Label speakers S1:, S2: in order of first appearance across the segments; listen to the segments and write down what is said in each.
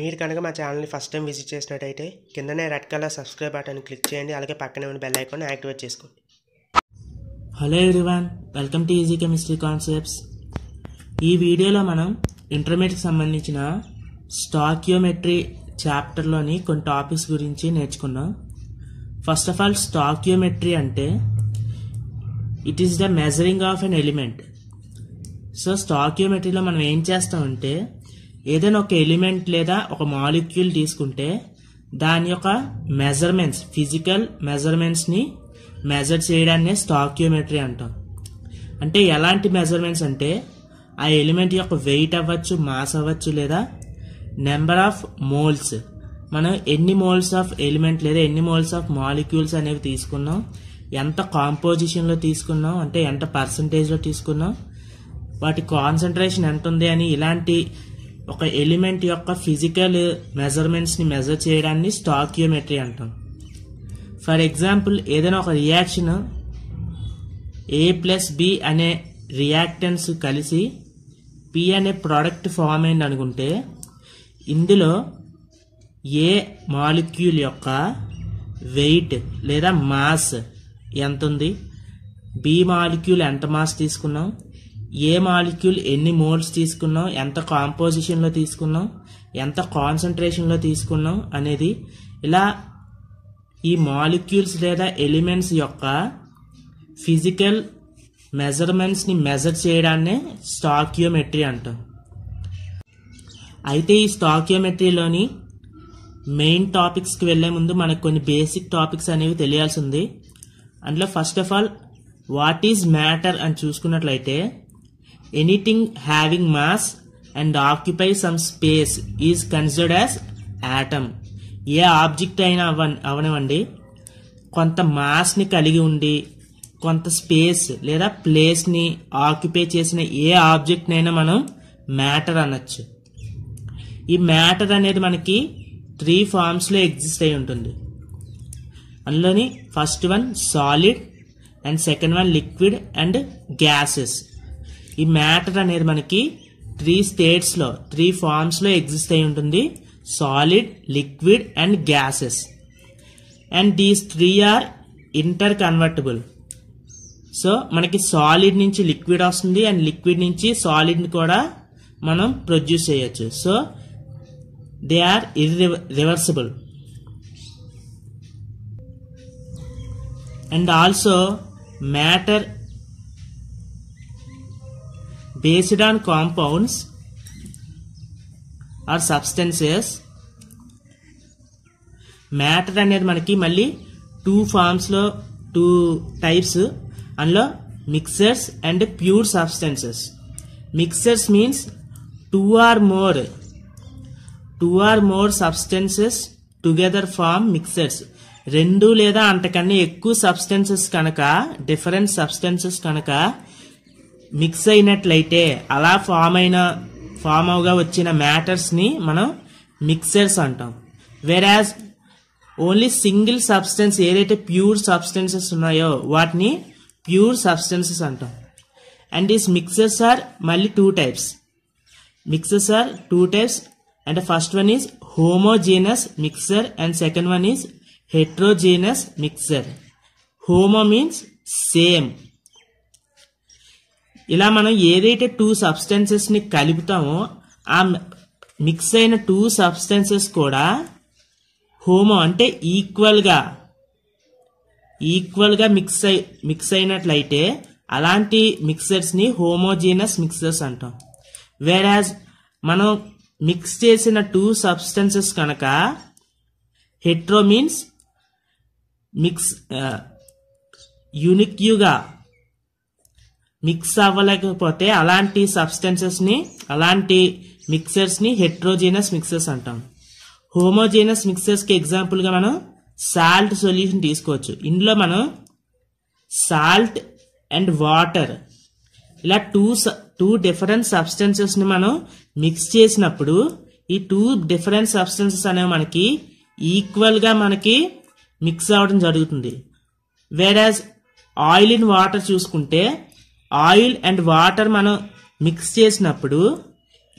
S1: మీరు కనుక మా ఛానల్ని ఫస్ట్ టైం విజిట్ చేసినట్టయితే కిందనే red colour subscribe button click చేయండి అలాగే పక్కనే ఉన్న బెల్ ఐకాన్ యాక్టివేట్ చేసుకోండి.
S2: Hello everyone welcome to easy chemistry concepts. ఈ వీడియోలో మనం ఇంటర్మీడియట్కి సంబంధించిన స్టాక్యోమెట్రీ చాప్టర్లోని కొన్ని టాపిక్స్ గురించి నేర్చుకున్నాం. ఫస్ట్ ఆఫ్ ఆల్ స్టాక్యోమెట్రీ అంటే it is the measuring of an element so స్టాక్యోమెట్రీలో మనం ఏం చేస్తామంటే ఏదైనా ఒక ఎలిమెంట్ లేదా ఒక మాలిక్యూల్ తీసుకుంటే దాని యొక్క మెజర్మెంట్స్ ఫిజికల్ మెజర్మెంట్స్ని మెజర్ చేయడాన్ని స్టాక్యోమెట్రీ అంటాం. అంటే ఎలాంటి మెజర్మెంట్స్ అంటే ఆ ఎలిమెంట్ యొక్క వెయిట్ అవ్వచ్చు మాస్ అవ్వచ్చు లేదా నెంబర్ ఆఫ్ మోల్స్. మనం ఎన్ని మోల్స్ ఆఫ్ ఎలిమెంట్ లేదా ఎన్ని మోల్స్ ఆఫ్ మాలిక్యూల్స్ అనేవి తీసుకున్నాం ఎంత కాంపోజిషన్లో తీసుకున్నాం అంటే ఎంత పర్సంటేజ్లో తీసుకున్నాం వాటి కాన్సన్ట్రేషన్ ఎంత ఉంది అని ఇలాంటి ఒక ఎలిమెంట్ యొక్క ఫిజికల్ మెజర్మెంట్స్ని మెజర్ చేయడాన్ని స్టాక్యోమెట్రీ అంటాం. ఫర్ ఎగ్జాంపుల్ ఏదైనా ఒక రియాక్షన్ ఏ ప్లస్ బి అనే రియాక్టెన్స్ కలిసి పి అనే ప్రోడక్ట్ ఫామ్ అయింది అనుకుంటే ఇందులో ఏ మాలిక్యూల్ యొక్క వెయిట్ లేదా మాస్ ఎంత ఉంది బి మాలిక్యూల్ ఎంత మాస్ తీసుకున్నాం? ఏ మాలిక్యూల్ ఎన్ని మోల్స్ తీసుకున్నాం ఎంత కాంపోజిషన్లో తీసుకున్నాం ఎంత కాన్సన్ట్రేషన్లో తీసుకున్నాం అనేది ఇలా ఈ మాలిక్యూల్స్ లేదా ఎలిమెంట్స్ యొక్క ఫిజికల్ మెజర్మెంట్స్ని మెజర్ చేయడాన్నే స్టాక్యోమెట్రీ అంటాం. అయితే ఈ స్టాక్యోమెట్రీలోని మెయిన్ టాపిక్స్కి వెళ్ళే ముందు మనకు కొన్ని బేసిక్ టాపిక్స్ అనేవి తెలియాల్సి ఉంది. అందులో first of all what is matter అని చూసుకున్నట్లయితే anything having mass and occupy some space is considered as atom ఏ ఆబ్జెక్ట్ అయినా అవ అవనివ్వండి. కొంత మాస్ని కలిగి ఉండి కొంత స్పేస్ లేదా ప్లేస్ని ఆక్యుపై చేసిన ఏ ఆబ్జెక్ట్నైనా మనం మ్యాటర్ అనొచ్చు. ఈ మ్యాటర్ అనేది మనకి త్రీ ఫార్మ్స్లో ఎగ్జిస్ట్ అయి ఉంటుంది. అందులోని first one solid and second one liquid and gases ఈ మ్యాటర్ అనేది మనకి త్రీ స్టేట్స్లో త్రీ ఫార్మ్స్లో ఎగ్జిస్ట్ అయి ఉంటుంది. Solid liquid and gases and these three are interconvertible so మనకి సాలిడ్ నుంచి లిక్విడ్ వస్తుంది అండ్ లిక్విడ్ నుంచి సాలిడ్ని కూడా మనం ప్రొడ్యూస్ చేయొచ్చు. So they are irreversible and also matter based on compounds or substances matter అనేది మనకి మళ్ళీ టూ ఫార్మ్స్లో టూ టైప్స్ అందులో mixtures and pure substances mixtures means two or more two or more substances together form mixtures రెండు లేదా అంతకన్నా ఎక్కువ substances కనుక డిఫరెంట్ సబ్స్టెన్సెస్ కనుక మిక్స్ అయినట్లయితే అలా ఫామ్ అయిన ఫామ్ అవగా వచ్చిన మ్యాటర్స్ని మనం మిక్సర్స్ అంటాం. వెరాజ్ ఓన్లీ సింగిల్ సబ్స్టెన్స్ ఏదైతే ప్యూర్ సబ్స్టెన్సెస్ ఉన్నాయో వాటిని ప్యూర్ సబ్స్టెన్సెస్ అంటాం. అండ్ దీస్ మిక్సర్స్ ఆర్ మళ్ళీ two types mixtures are two types and first one is homogeneous mixture and second one is heterogeneous mixture homo means same ఇలా మనం ఏదైతే two సబ్స్టెన్సెస్ని కలుపుతామో ఆ mix అయిన two substances కూడా homo అంటే ఈక్వల్గా ఈక్వల్గా మిక్స్ అయి మిక్స్ అయినట్లయితే అలాంటి మిక్సర్స్ని హోమోజీనస్ మిక్సర్స్ అంటాం. వేరాజ్ మనం మిక్స్ చేసిన టూ సబ్స్టెన్సెస్ కనుక హెట్రో మీన్స్ మిక్స్ యూనిక్యూగా మిక్స్ అవ్వలేకపోతే అలాంటి సబ్స్టెన్సెస్ని అలాంటి మిక్సర్స్ని హెట్రోజీనస్ మిక్సర్స్ అంటాం. హోమోజీనస్ మిక్సర్స్కి ఎగ్జాంపుల్గా మనం సాల్ట్ సొల్యూషన్ తీసుకోవచ్చు. ఇందులో మనం సాల్ట్ అండ్ వాటర్ ఇలా టూ టూ డిఫరెంట్ సబ్స్టెన్సెస్ని మనం మిక్స్ చేసినప్పుడు ఈ టూ డిఫరెంట్ సబ్స్టెన్సెస్ అనేవి మనకి ఈక్వల్గా మనకి మిక్స్ అవ్వడం జరుగుతుంది. వేరాజ్ ఆయిల్ ఇన్ వాటర్ చూసుకుంటే ఆయిల్ అండ్ వాటర్ మనం మిక్స్ చేసినప్పుడు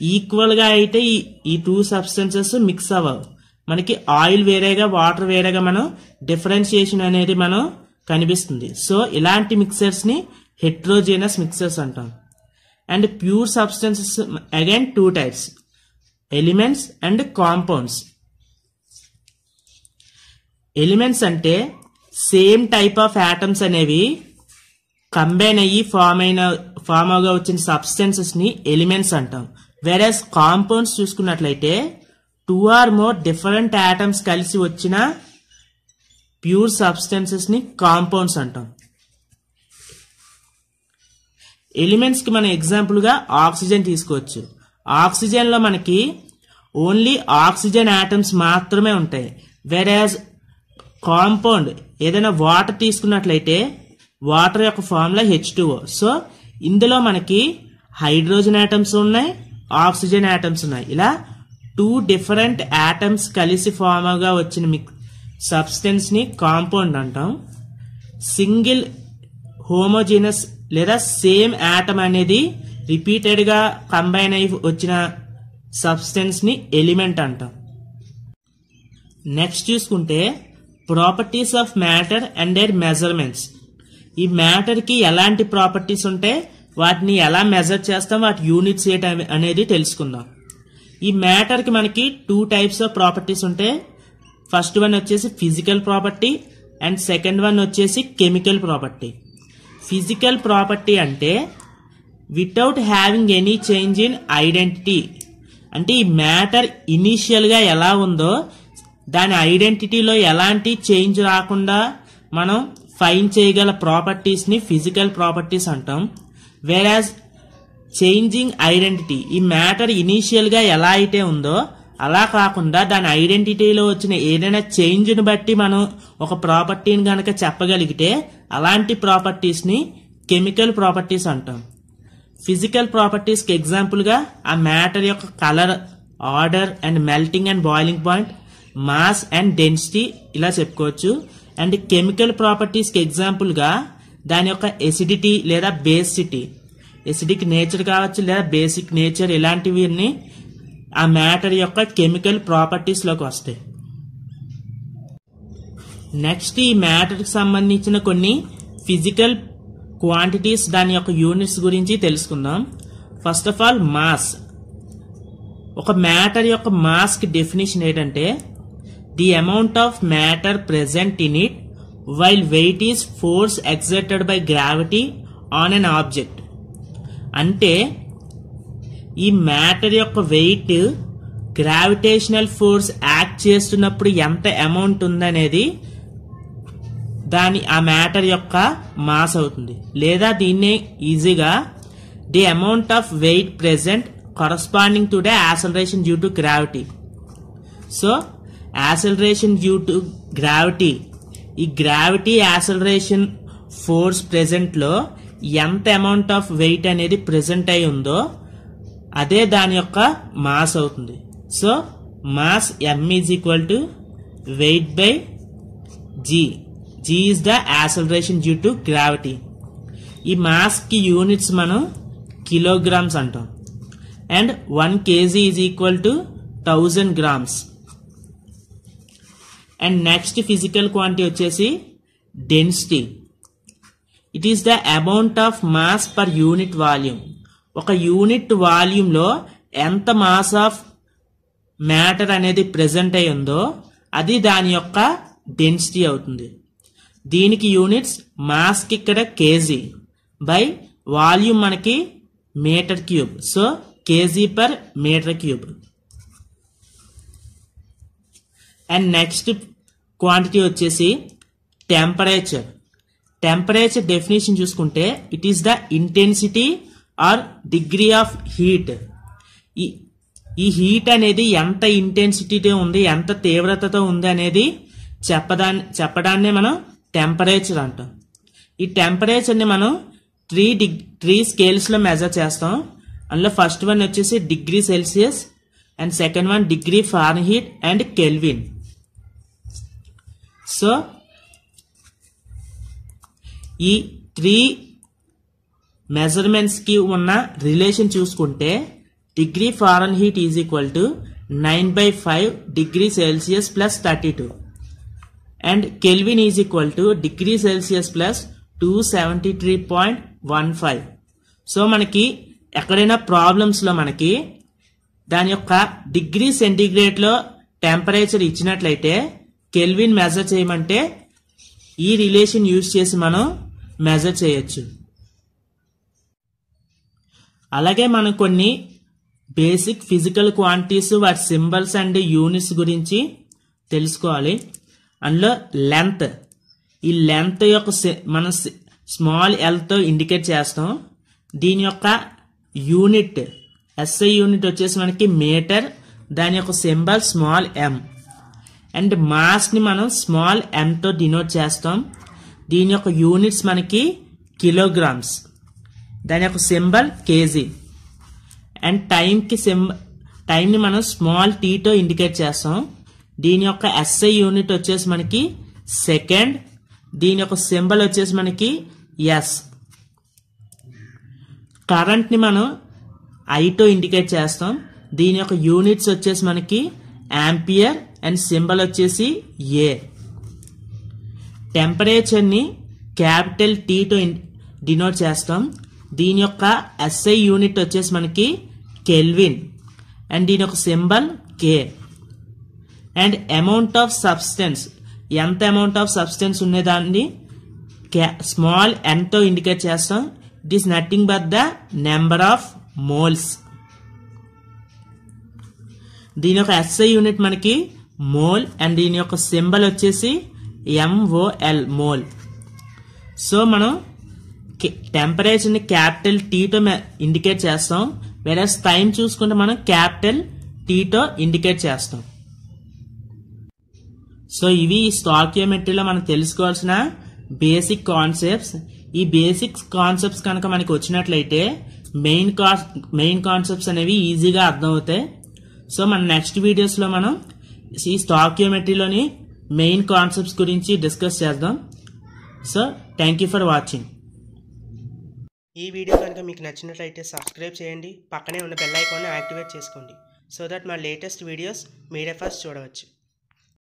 S2: ఈక్వల్గా అయితే ఈ ఈ టూ సబ్స్టెన్సెస్ మిక్స్ అవ్వవు. మనకి ఆయిల్ వేరేగా వాటర్ వేరేగా మనం డిఫరెన్షియేషన్ అనేది మనం కనిపిస్తుంది. సో ఇలాంటి మిక్సర్స్ని హెట్రోజీనస్ మిక్సర్స్ అంటాం. And pure substances again two types elements and compounds elements అంటే సేమ్ టైప్ ఆఫ్ యాటమ్స్ అనేవి కంబైన్ అయ్యి ఫామ్ అయిన ఫామ్ అవగా వచ్చిన సబ్స్టెన్సెస్ని ఎలిమెంట్స్ అంటాం. వెరస్ కాంపౌండ్స్ చూసుకున్నట్లయితే two or more different atoms కలిసి వచ్చిన ప్యూర్ సబ్స్టెన్సెస్ని కాంపౌండ్స్ అంటాం. ఎలిమెంట్స్కి మనం ఎగ్జాంపుల్గా ఆక్సిజన్ తీసుకోవచ్చు. ఆక్సిజన్లో మనకి ఓన్లీ ఆక్సిజన్ యాటమ్స్ మాత్రమే ఉంటాయి. వెరాజ్ కాంపౌండ్ ఏదైనా వాటర్ తీసుకున్నట్లయితే వాటర్ యొక్క ఫార్ములా హెచ్ సో ఇందులో మనకి హైడ్రోజన్ యాటమ్స్ ఉన్నాయి ఆక్సిజన్ యాటమ్స్ ఉన్నాయి. ఇలా టూ డిఫరెంట్ ఆటమ్స్ కలిసి ఫామ్గా వచ్చిన మిక్ సబ్స్టెన్స్ని కాంపౌండ్ అంటాం. సింగిల్ హోమోజీనస్ లేదా సేమ్ ఆటమ్ అనేది రిపీటెడ్గా కంబైన్ అయి వచ్చిన సబ్స్టెన్స్ని ఎలిమెంట్ అంటాం. నెక్స్ట్ చూసుకుంటే properties of matter and their measurements ఈ మ్యాటర్కి ఎలాంటి ప్రాపర్టీస్ ఉంటే వాటిని ఎలా మెజర్ చేస్తాం వాటి యూనిట్స్ ఏంటి అనేది తెలుసుకుందాం. ఈ మ్యాటర్కి మనకి టూ టైప్స్ ఆఫ్ ప్రాపర్టీస్ ఉంటాయి ఫస్ట్ వన్ వచ్చేసి physical property and second one వచ్చేసి కెమికల్ ప్రాపర్టీ ఫిజికల్ ప్రాపర్టీ అంటే without having any change in identity అంటే ఈ మ్యాటర్ ఇనీషియల్గా ఎలా ఉందో దాని ఐడెంటిటీలో ఎలాంటి చేంజ్ రాకుండా మనం ఫైన్ చేయగల ప్రాపర్టీస్ని ఫిజికల్ ప్రాపర్టీస్ అంటాం. వేరాజ్ చేంజింగ్ ఐడెంటిటీ ఈ మ్యాటర్ ఇనీషియల్గా ఎలా అయితే ఉందో అలా కాకుండా దాని ఐడెంటిటీలో వచ్చిన ఏదైనా చేంజ్ని బట్టి మనం ఒక ప్రాపర్టీని గనక చెప్పగలిగితే అలాంటి ప్రాపర్టీస్ని కెమికల్ ప్రాపర్టీస్ అంటాం. ఫిజికల్ ప్రాపర్టీస్కి ఎగ్జాంపుల్గా ఆ మ్యాటర్ యొక్క colour odour and melting and boiling point mass and density ఇలా చెప్పుకోవచ్చు. అండ్ కెమికల్ ప్రాపర్టీస్కి ఎగ్జాంపుల్గా దాని యొక్క ఎసిడిటీ లేదా బేసిటీ ఎసిడిక్ నేచర్ కావచ్చు లేదా బేసిక్ నేచర్ ఇలాంటివి ఆ మ్యాటర్ యొక్క కెమికల్ ప్రాపర్టీస్లోకి వస్తాయి. నెక్స్ట్ ఈ మ్యాటర్కి సంబంధించిన కొన్ని ఫిజికల్ క్వాంటిటీస్ దాని యొక్క యూనిట్స్ గురించి తెలుసుకుందాం. First of all mass. ఒక మ్యాటర్ యొక్క మాస్క్ డెఫినేషన్ ఏంటంటే the amount of matter present in it while weight is force exerted by gravity on an object అంటే ఈ మ్యాటర్ యొక్క వెయిట్ గ్రావిటేషనల్ ఫోర్స్ యాక్ట్ చేస్తున్నప్పుడు ఎంత అమౌంట్ ఉందనేది దాని ఆ మ్యాటర్ యొక్క మాస్ అవుతుంది. లేదా దీన్ని ఈజీగా the amount of weight present corresponding to the acceleration due to gravity so acceleration due to gravity. ఈ గ్రావిటీ యాసలరేషన్ ఫోర్స్ ప్రెజెంట్లో ఎంత అమౌంట్ ఆఫ్ వెయిట్ అనేది ప్రెజెంట్ అయి ఉందో అదే దాని యొక్క మాస్ అవుతుంది. So mass M is equal to weight by g g is the acceleration due to gravity. ఈ మాస్కి యూనిట్స్ మనం కిలోగ్రామ్స్ అంటాం. And one KG is equal to thousand grams. And next physical quantity వచ్చేసి density it is the amount of mass per unit volume ఒక unit వాల్యూమ్లో ఎంత mass of matter అనేది present అయి ఉందో అది దాని యొక్క డెన్సిటీ అవుతుంది. దీనికి యూనిట్స్ మాస్కి ఇక్కడ కేజీ బై వాల్యూమ్ మనకి metre cube so KG per metre cube and next quantity వచ్చేసి టెంపరేచర్ టెంపరేచర్ డెఫినేషన్ చూసుకుంటే it is the intensity or degree of heat ఈ ఈ హీట్ అనేది ఎంత ఇంటెన్సిటీతో ఉంది ఎంత తీవ్రతతో ఉంది అనేది చెప్పదా చెప్పడాన్నే మనం టెంపరేచర్ అంటాం. ఈ టెంపరేచర్ని మనం త్రీ డిగ్ త్రీ స్కేల్స్లో మెజర్ చేస్తాం. అందులో ఫస్ట్ వన్ వచ్చేసి degree Celsius and second one degree Fahrenheit and Kelvin so ఈ త్రీ మెజర్మెంట్స్కి ఉన్న రిలేషన్ చూసుకుంటే degree Fahrenheit is equal to nine by five degree Celsius plus thirty two and Kelvin is equal to degree Celsius plus two seventy three point one five so మనకి ఎక్కడైనా ప్రాబ్లమ్స్లో మనకి దాని యొక్క డిగ్రీ సెంటిగ్రేడ్లో టెంపరేచర్ ఇచ్చినట్లయితే Kelvin measure చేయమంటే ఈ రిలేషన్ యూజ్ చేసి మనం మెజర్ చేయొచ్చు. అలాగే మనం కొన్ని బేసిక్ ఫిజికల్ క్వాంటిటీస్ వాటి సింబల్స్ అండ్ యూనిట్స్ గురించి తెలుసుకోవాలి. అందులో లెంత్ ఈ లెంత్ యొక్క సి- మనం స్మాల్ ఎల్తో ఇండికేట్ చేస్తాం. దీని యొక్క యూనిట్ ఎస్ఐ యూనిట్ వచ్చేసి మనకి మీటర్ దాని యొక్క సింబల్ స్మాల్ ఎం అండ్ మాస్ని మనం స్మాల్ ఎంతో డినోట్ చేస్తాం. దీని యొక్క యూనిట్స్ మనకి కిలోగ్రామ్స్ దాని యొక్క సింబల్ కేజీ అండ్ టైంకి సింబ టైంని మనం స్మాల్ టీతో ఇండికేట్ చేస్తాం. దీని యొక్క ఎస్ఐ యూనిట్ వచ్చేసి మనకి సెకండ్ దీని యొక్క సింబల్ వచ్చేసి మనకి ఎస్ కరెంట్ని మనం ఐతో ఇండికేట్ చేస్తాం. దీని యొక్క యూనిట్స్ వచ్చేసి మనకి యాంపియర్ అండ్ సింబల్ వచ్చేసి ఏ టెంపరేచర్ని క్యాపిటల్ టీతో డినోట్ చేస్తాం. దీని యొక్క ఎస్ఐ యూనిట్ వచ్చేసి మనకి కెల్విన్ అండ్ దీని యొక్క symbol K and amount of substance ఎంత అమౌంట్ ఆఫ్ సబ్స్టెన్స్ ఉండేదాన్ని స్మాల్ ఎంతో ఇండికేట్ చేస్తాం. It is nothing but the number of moles దీని యొక్క ఎస్ఐ యూనిట్ మనకి మోల్ అండ్ దీని యొక్క సింబల్ వచ్చేసి ఎంఓఎల్ మోల్. సో మనం టెంపరేచర్ని క్యాపిటల్ టీతో ఇండికేట్ చేస్తాం. వేరే టైం చూసుకుంటే మనం క్యాపిటల్ టీతో ఇండికేట్ చేస్తాం. సో ఇవి స్టాక్యోమెట్రీలో మనం తెలుసుకోవాల్సిన బేసిక్ కాన్సెప్ట్స్. ఈ బేసిక్ కాన్సెప్ట్స్ కనుక మనకి వచ్చినట్లయితే మెయిన్ కా మెయిన్ కాన్సెప్ట్స్ అనేవి ఈజీగా అర్థమవుతాయి. సో మన నెక్స్ట్ వీడియోస్లో మనం ఈ స్టాకియోమెట్రీలోని మెయిన్ కాన్సెప్ట్స్ గురించి డిస్కస్ చేద్దాం. So thank you for watching
S1: ఈ వీడియో కనుక మీకు నచ్చినట్లయితే సబ్స్క్రైబ్ చేయండి. పక్కనే ఉన్న బెల్ ఐకాన్ని యాక్టివేట్ చేసుకోండి. సో దట్ మా లేటెస్ట్ వీడియోస్ మీరే ఫస్ట్ చూడవచ్చు.